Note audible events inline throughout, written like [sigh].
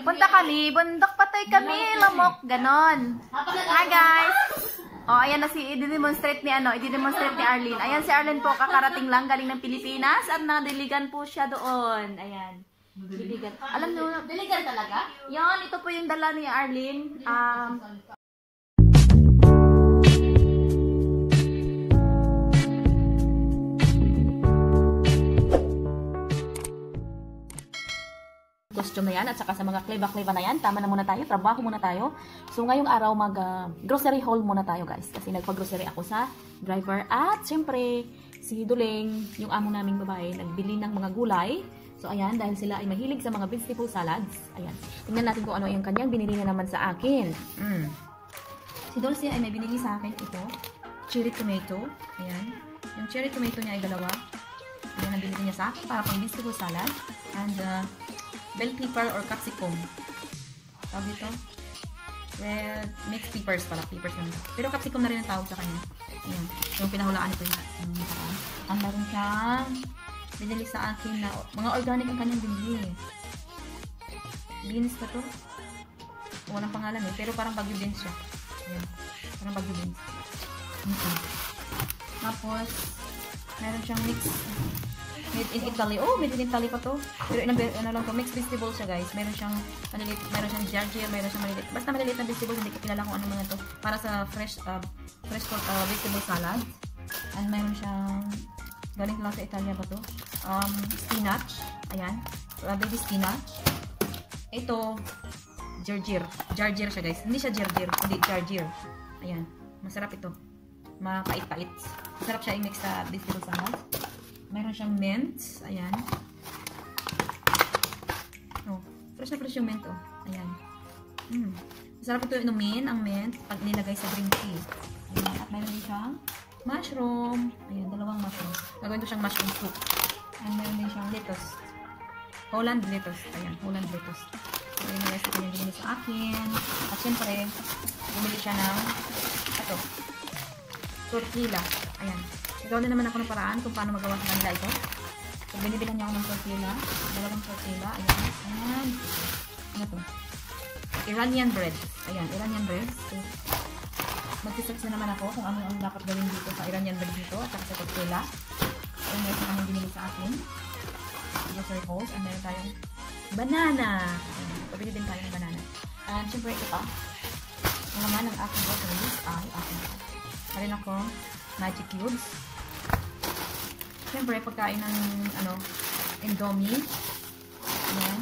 Punta kami, bundok patay kami, lamok, ganon. Hi guys! Oh, ayan na si i-demonstrate ni ano, i-demonstrate ni Arlene. Ayan si Arlene po, kakarating lang galing ng Pilipinas at nadiligan po siya doon. Ayan. Diligan. Alam niyo, Diligan talaga? yan, ito po yung dala ni Arlene. Um, costume na yan at saka sa mga kleba-kleba na yan, tama na muna tayo, trabaho muna tayo. So ngayong araw mag ah, grocery haul muna tayo guys kasi nagpa-grocery ako sa driver at syempre si Duling, yung amo naming babae, nagbili ng mga gulay. So ayan, dahil sila ay mahilig sa mga vegetable salads. Ayan, tingnan natin kung ano yung kanyang binili na naman sa akin. Mm. Si Dulce ay may binili sa akin ito, cherry tomato. Ayan, yung cherry tomato niya ay dalawa. Ayan ang binili niya sa akin para pang vegetable salad. And uh, bell pepper or capsicum. Tawag dito? Red, mixed peppers pala. Peppers naman. Pero capsicum na rin ang tawag sa kanya. Ayan. Yung pinahulaan ito yung nakaraan. Ang meron siyang binili sa akin na mga organic ang kanyang binili. Beans pa to. Walang pangalan eh. Pero parang bagyo beans siya. Ayan. Parang bagyo beans. Mm Tapos, meron siyang mix Made in Italy. Oh, made in Italy pa to. Pero ano, ano lang to, mixed vegetables siya guys. Meron siyang maliliit, meron siyang giardia, meron siyang maliliit. Basta maliliit na vegetables, hindi ko kilala kung ano mga to. Para sa fresh, uh, fresh uh, vegetable salad. And meron siyang, galing lang sa Italia ba to? Um, spinach. Ayan. Uh, baby spinach. Ito, jarjir. Jarjir siya guys. Hindi siya jarjir, hindi jarjir. Ayan. Masarap ito. Mapait-pait. Masarap siya i-mix sa vegetable salad. Meron siyang mint. Ayan. Oh, fresh na fresh yung mint, oh. Ayan. Mm. Masarap ito inumin, ang mint, pag nilagay sa green tea. Ayan. At meron din siyang mushroom. Ayan, dalawang mushroom. Gagawin ko siyang mushroom soup. And meron din siyang lettuce. Holland lettuce. Ayan, Holland lettuce. So, yun yung recipe niya binili sa akin. At syempre, bumili siya ng ito. Tortilla. Ayan. Ikaw na naman ako ng paraan kung paano magawa sa kanila ito. So, binibilan niya ako ng tortilla. Dalawang tortilla. Ayan. Ayan. Ano to? Iranian bread. Ayan, Iranian bread. So, magsisearch na naman ako kung ano ang dapat gawin dito sa Iranian bread dito at sa tortilla. So, meron kami binili sa akin. Grocery holes. And meron tayong banana. Ayan. Pabili din tayo ng banana. And syempre ito pa. Ang naman ng aking groceries ay aking. Meron ako magic cubes. Siyempre, pagkain ng, ano, Indomie. Ayan.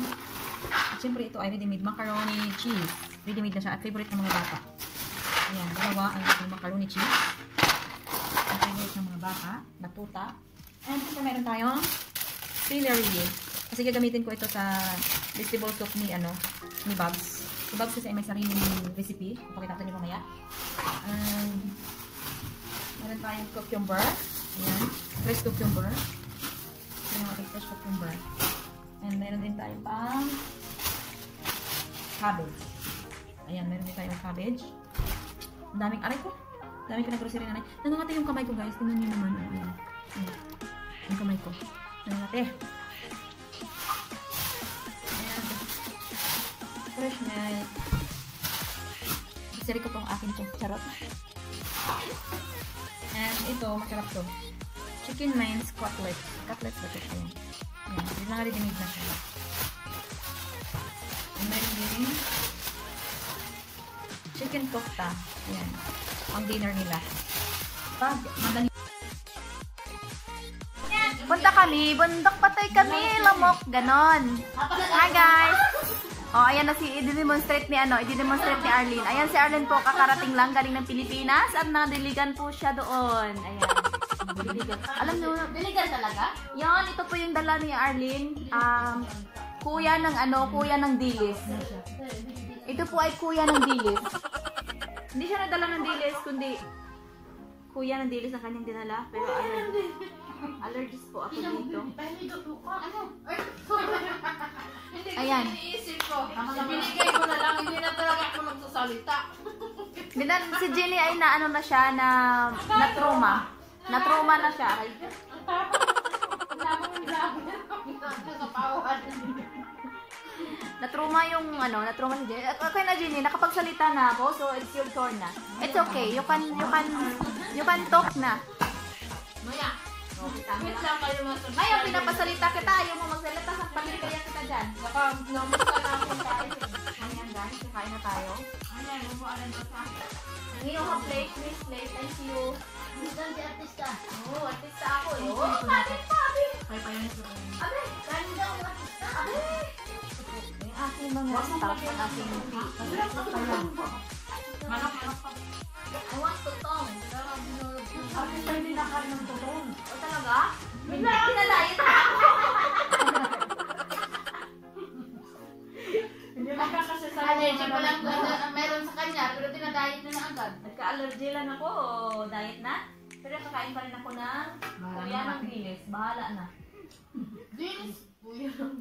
At siyempre, ito ay ready-made macaroni cheese. Ready-made na siya at favorite ng mga bata. Ayan, dalawa ang macaroni cheese. Ang favorite ng mga bata, natuta. And siyempre, meron tayong celery. Kasi gagamitin ko ito sa vegetable soup ni, ano, ni Babs. Si Babs kasi ay may sariling recipe. Ipakita ko niyo mamaya. Um, meron tayong cucumber. Fresh cucumber. Yung ating fresh cucumber. And meron din tayong pang cabbage. Ayan, meron din tayong cabbage. Ang daming, aray ko. Ang daming pinag-grocery na Nangangati yung kamay ko guys. Tingnan nyo naman. Ayan. Ayan. Yung kamay ko. Nangangati. Ayan. Fresh milk. Grocery ko tong akin to. Charot. And ito, masarap to. Chicken mince cutlet. Cutlet ba ito? Ayan. Ayan. Hindi na siya. Meron din chicken kofta. Ayan. Ang dinner nila. Pag madali Punta kami, bundok patay kami, lamok, ganon. Hi guys! Oh, ayan na si i-demonstrate ni ano, i-demonstrate ni Arlene. Ayan si Arlene po, kakarating lang galing ng Pilipinas at nadiligan po siya doon. Ayan. Alam niyo, Diligan talaga? yan, ito po yung dala ni Arlene. Um, kuya ng ano, kuya ng dilis. Ito po ay kuya ng dilis. Hindi siya nadala ng dilis, kundi kuya ng dilis ang kanyang dinala. Pero allergies, allergies po ako dito. Ano? Hindi Ayan. iniisip ko. Binigay ko na lang, hindi na talaga ako nagsasalita. Dinan, si Jenny ay na ano na siya, na, na trauma. Na trauma na siya. Ay, natruma yung ano, natruma si Jenny. At okay na Jenny, nakapagsalita na ako, so it's your turn na. It's okay. You can you can you can talk na. Maya. Wait lang kayo subscriber. Ngayon pinapasalita kita, ayaw mo magsalita sa paligid kaya kita diyan. Baka namusta na akong tayo. Ayan guys, kakain na tayo. Ayan, bumualan daw sa akin. Ngayon ha plate, please plate. Thank you. Minsan si artista. Oh, artista ako eh. Oh, kanin pa, abi. Kaya pa yan sa Abi, kanin daw ang artista. Abi. Yung aking mga staff, ang aking Manok, manok pa. I want to tong. Pero binurog ko. Artista hindi nakain ng tutong. O talaga? Bahala na. Dilis. Kuya ng.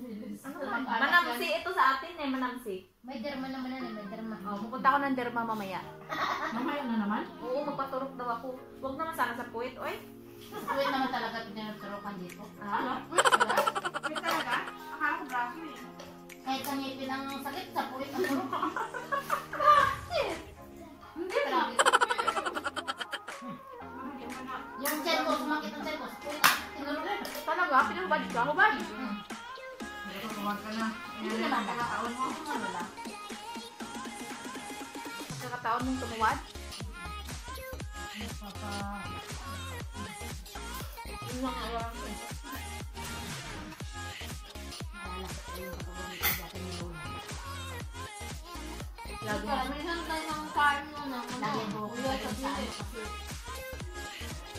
Ano ba? Manamsi ito sa atin eh, manamsi. May derma naman na, may derma. Oh, pupunta ako ng derma mamaya. Mamaya na naman. Oo, magpaturok daw ako. Huwag naman sana sa puwit, oy. Kuya naman talaga pinagsarukan dito. Ah, Wait talaga? Akala ko braso eh. Kahit ang ngipin ang sakit sa puwit ang puro. [laughs] hindi Pinahubad ka, hubad. Huwag ka na. Hindi naman nakakaon mo. Lang. Kakataon mong tumuwad. Papa. Yun lang alam ko. Lagi. Minsan tayo ng kain mo na. Lagi po ako Kuya,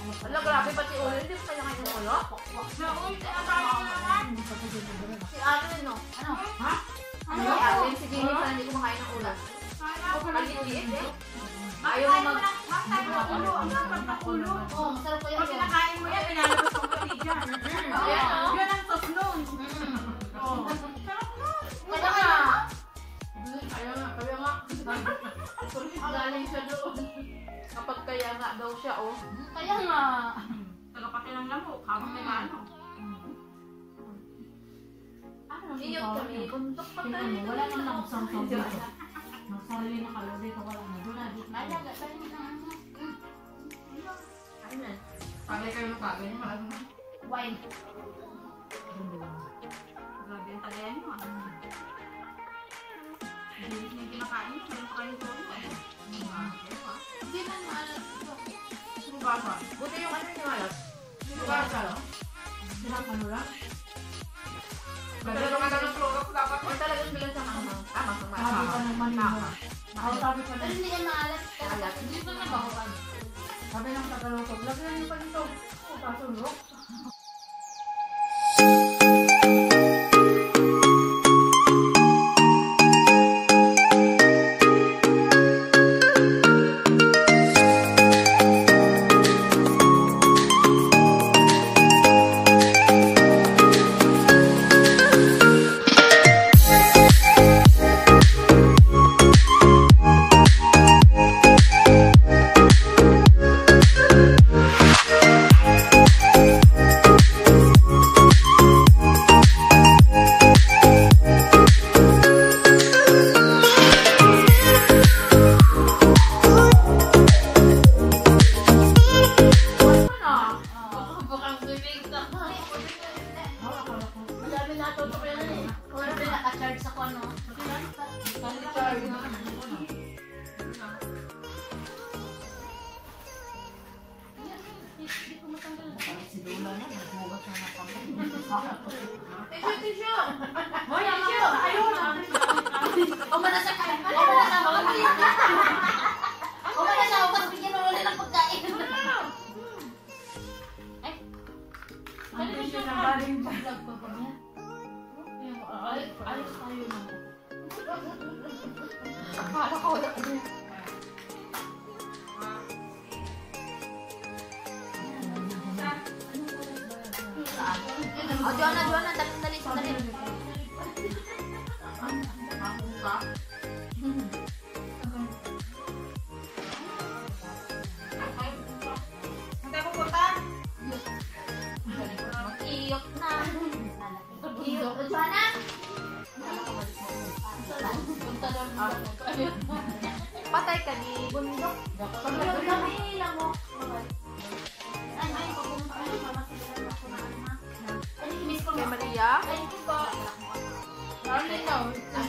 sa sa ano Wala, grabe pati ulo. Hindi pa kanya kain ng ulo. Si Alvin, no? Ano? Ano? Si Alvin, si Jenny, sana hindi kumakain ng ulo. Maliit eh. Ayaw mo mag... ulo. Ang dapat na ulo. Oo, masarap ko yan. Pag kinakain mo yan, pinalabas mo pati dyan. [laughs] Ayan, no? Yun ang tos nun. Mm. Oo. Kaya nga. Ayaw nga, kaya nga. [laughs] Galing siya doon. Kapag kaya nga daw siya, oh. Kaya nga. [laughs] Tagapati ng lamok. Habang may ano. Iyot kami. Kuntok pa mo, wala nang nakusang-sang dito. Nagsarili na kayo dito, wala na. Doon na, dito na. Alaga, tayo na. Ayun Pagay kayo na pagay. Malag na. Wine. Grabe ang tagayan mo. ah. Hindi kinakain. Hindi pa kayo ito. Hindi man maalat ito. Sumubasa. Buti yung ano yung alat. Sumubasa. Sila ano lang? Talaga nga ganun product dapat. Or talagang bilang sa mga tama sa mga Sabi pa ng manila. Ako sabi Pero ng, hindi yan maalat. Kaya hindi pa nabahukan. sabi ng Tagalog, lagyan niyo pa Naka-charge ako ano. Matanggal. Si Lola na, naghugas na ng kamay. Tissue, tissue! Oh, Joanna, Joanna, dali, dali, dali. Mag-iyok na. Iyok na, Joanna. Patay ka ni bundok. Paglag kami lang mo. Darling daw.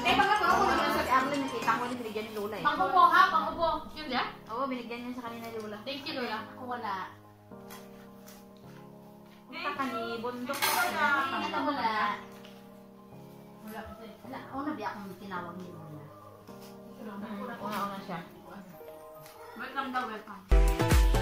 Eh, baka pa ako naman sa Arlen, nakita ko binigyan ni Lola eh. Pangupo ha, pangupo. Yun ya? Oo, binigyan niya sa kanina ni Lola. Thank you, Lola. Ako wala. Punta ka ni bundok. Ito wala. Wala kasi. Wala. Una di akong tinawag ni Lola. Una-una siya. Welcome daw, welcome.